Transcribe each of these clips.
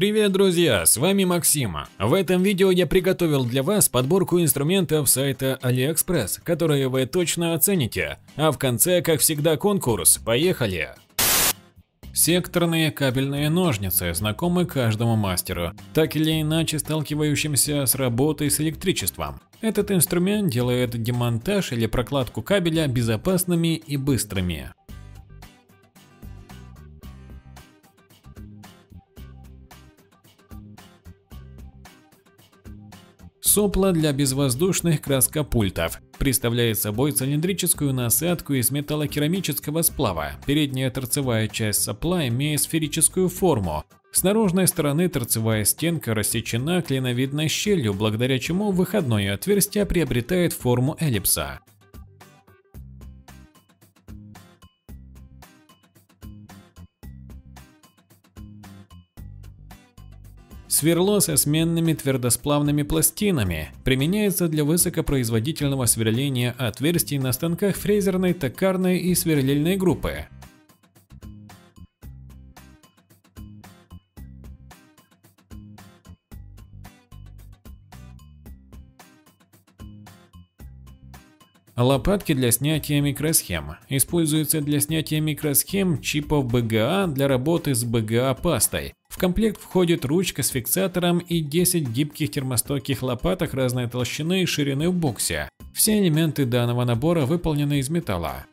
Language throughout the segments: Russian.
Привет, друзья, с вами Максима. В этом видео я приготовил для вас подборку инструментов сайта AliExpress, которые вы точно оцените. А в конце, как всегда, конкурс. Поехали! Секторные кабельные ножницы знакомы каждому мастеру, так или иначе сталкивающимся с работой с электричеством. Этот инструмент делает демонтаж или прокладку кабеля безопасными и быстрыми. Сопла для безвоздушных краскопультов. Представляет собой цилиндрическую насадку из металлокерамического сплава. Передняя торцевая часть сопла имеет сферическую форму. С наружной стороны торцевая стенка рассечена клиновидной щелью, благодаря чему выходное отверстие приобретает форму эллипса. Сверло со сменными твердосплавными пластинами применяется для высокопроизводительного сверления отверстий на станках фрезерной, токарной и сверлильной группы. Лопатки для снятия микросхем. Используются для снятия микросхем чипов BGA для работы с BGA пастой. В комплект входит ручка с фиксатором и 10 гибких термостойких лопаток разной толщины и ширины в боксе. Все элементы данного набора выполнены из металла.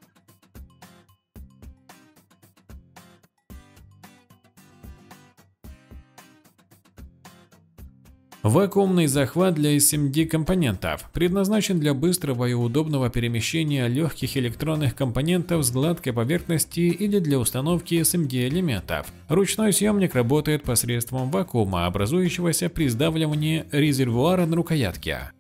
Вакуумный захват для SMD компонентов предназначен для быстрого и удобного перемещения легких электронных компонентов с гладкой поверхности или для установки SMD элементов. Ручной съемник работает посредством вакуума, образующегося при сдавливании резервуара на рукоятке.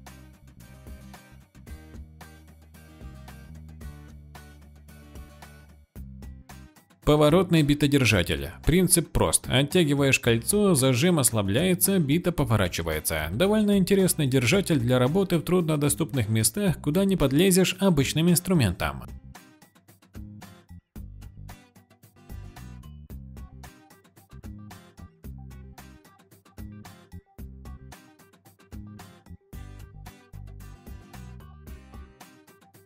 Поворотный битодержатель. Принцип прост. Оттягиваешь кольцо, зажим ослабляется, бита поворачивается. Довольно интересный держатель для работы в труднодоступных местах, куда не подлезешь обычным инструментом.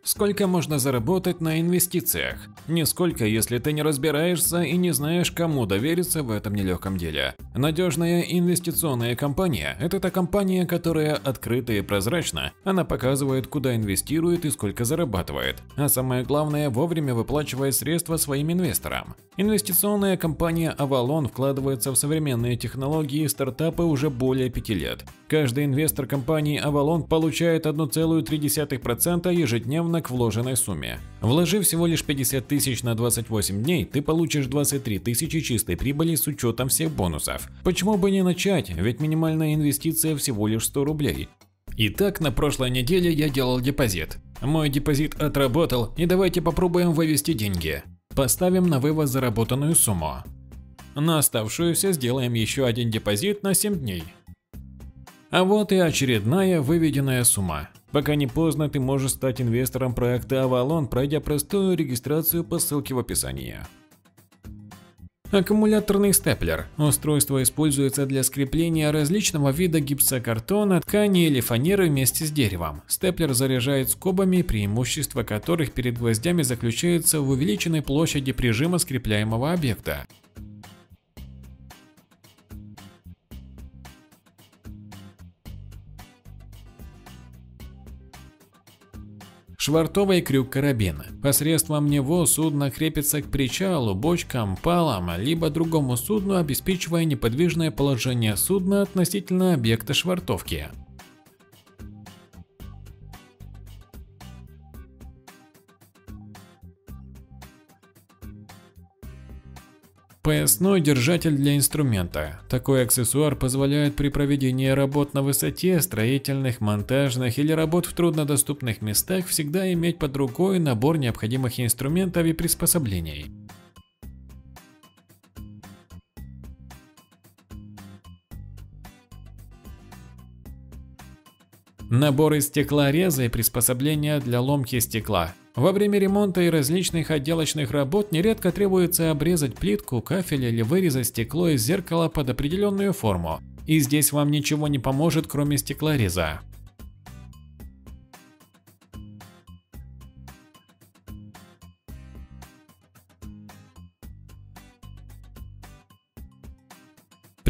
Сколько можно заработать на инвестициях? Нисколько, если ты не разбираешься и не знаешь, кому довериться в этом нелегком деле. Надежная инвестиционная компания – это та компания, которая открыта и прозрачна. Она показывает, куда инвестирует и сколько зарабатывает. А самое главное, вовремя выплачивает средства своим инвесторам. Инвестиционная компания Avalon вкладывается в современные технологии и стартапы уже более пяти лет. Каждый инвестор компании Avalon получает 1,3% ежедневно к вложенной сумме. Вложив всего лишь 50 тысяч на 28 дней, ты получишь 23 тысячи чистой прибыли с учетом всех бонусов. Почему бы не начать, ведь минимальная инвестиция всего лишь 100 рублей. Итак, на прошлой неделе я делал депозит. Мой депозит отработал, и давайте попробуем вывести деньги. Поставим на вывод заработанную сумму. На оставшуюся сделаем еще один депозит на 7 дней. А вот и очередная выведенная сумма. Пока не поздно, ты можешь стать инвестором проекта Avalon, пройдя простую регистрацию по ссылке в описании. Аккумуляторный степлер. Устройство используется для скрепления различного вида гипсокартона, ткани или фанеры вместе с деревом. Степлер заряжает скобами, преимущество которых перед гвоздями заключается в увеличенной площади прижима скрепляемого объекта. Швартовый крюк-карабин. Посредством него судно крепится к причалу, бочкам, палам, либо другому судну, обеспечивая неподвижное положение судна относительно объекта швартовки. Поясной держатель для инструмента. Такой аксессуар позволяет при проведении работ на высоте, строительных, монтажных или работ в труднодоступных местах всегда иметь под рукой набор необходимых инструментов и приспособлений. Набор из стеклореза и приспособления для ломки стекла. Во время ремонта и различных отделочных работ нередко требуется обрезать плитку, кафель или вырезать стекло из зеркала под определенную форму. И здесь вам ничего не поможет, кроме стеклореза.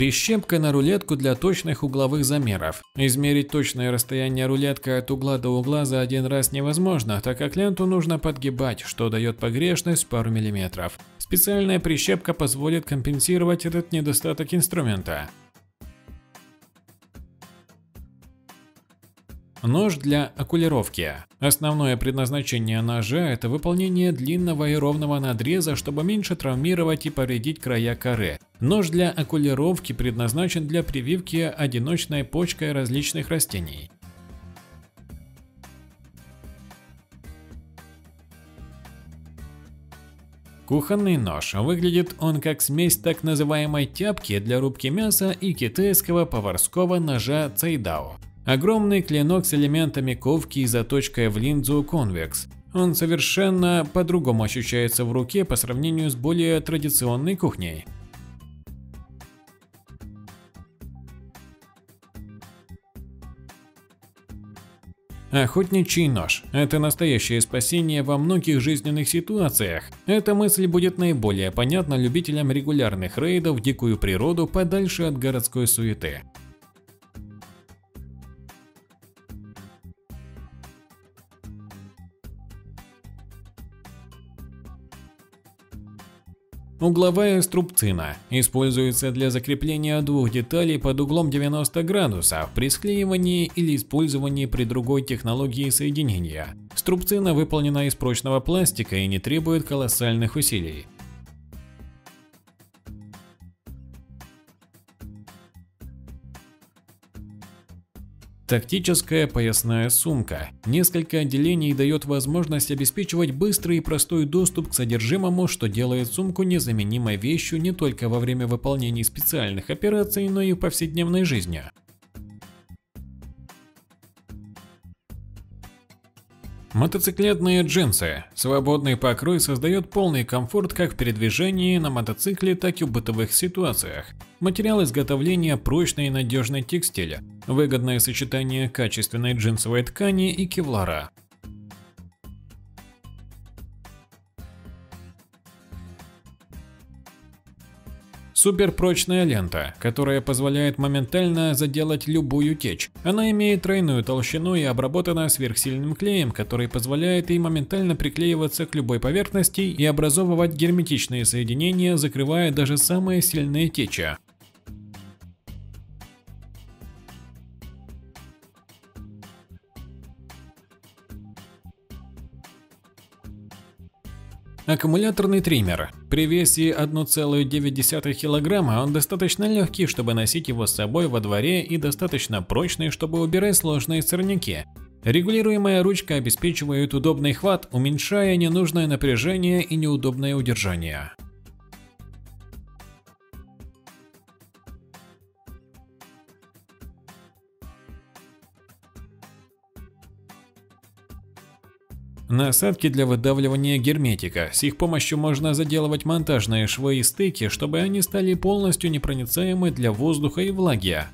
Прищепка на рулетку для точных угловых замеров. Измерить точное расстояние рулетка от угла до угла за один раз невозможно, так как ленту нужно подгибать, что дает погрешность пару миллиметров. Специальная прищепка позволит компенсировать этот недостаток инструмента. Нож для окулировки. Основное предназначение ножа – это выполнение длинного и ровного надреза, чтобы меньше травмировать и повредить края коры. Нож для окулировки предназначен для прививки одиночной почкой различных растений. Кухонный нож. Выглядит он как смесь так называемой тяпки для рубки мяса и китайского поварского ножа цайдао. Огромный клинок с элементами ковки и заточкой в линзу конвекс. Он совершенно по-другому ощущается в руке по сравнению с более традиционной кухней. Охотничий нож – это настоящее спасение во многих жизненных ситуациях. Эта мысль будет наиболее понятна любителям регулярных рейдов в дикую природу подальше от городской суеты. Угловая струбцина используется для закрепления двух деталей под углом 90 градусов при склеивании или использовании при другой технологии соединения. Струбцина выполнена из прочного пластика и не требует колоссальных усилий. Тактическая поясная сумка. Несколько отделений дает возможность обеспечивать быстрый и простой доступ к содержимому, что делает сумку незаменимой вещью не только во время выполнения специальных операций, но и в повседневной жизни. Мотоциклетные джинсы. Свободный покрой создает полный комфорт как в передвижении на мотоцикле, так и в бытовых ситуациях. Материал изготовления прочный и надежный текстиль. Выгодное сочетание качественной джинсовой ткани и кевлара. Суперпрочная лента, которая позволяет моментально заделать любую течь. Она имеет тройную толщину и обработана сверхсильным клеем, который позволяет ей моментально приклеиваться к любой поверхности и образовывать герметичные соединения, закрывая даже самые сильные течи. Аккумуляторный триммер. При весе 1,9 кг он достаточно легкий, чтобы носить его с собой во дворе и достаточно прочный, чтобы убирать сложные сорняки. Регулируемая ручка обеспечивает удобный хват, уменьшая ненужное напряжение и неудобное удержание. Насадки для выдавливания герметика. С их помощью можно заделывать монтажные швы и стыки, чтобы они стали полностью непроницаемы для воздуха и влаги.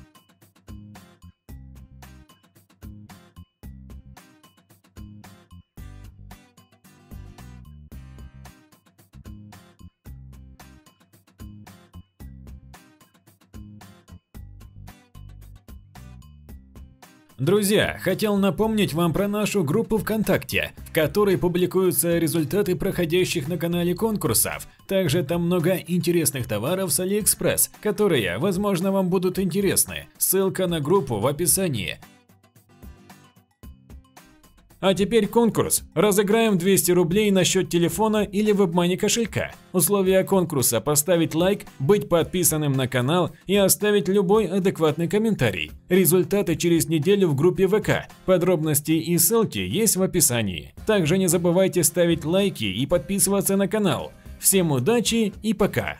Друзья, хотел напомнить вам про нашу группу ВКонтакте, которой публикуются результаты проходящих на канале конкурсов. Также там много интересных товаров с Алиэкспресс, которые, возможно, вам будут интересны. Ссылка на группу в описании. А теперь конкурс. Разыграем 200 рублей на счет телефона или WebMoney кошелька. Условия конкурса – поставить лайк, быть подписанным на канал и оставить любой адекватный комментарий. Результаты через неделю в группе ВК. Подробности и ссылки есть в описании. Также не забывайте ставить лайки и подписываться на канал. Всем удачи и пока!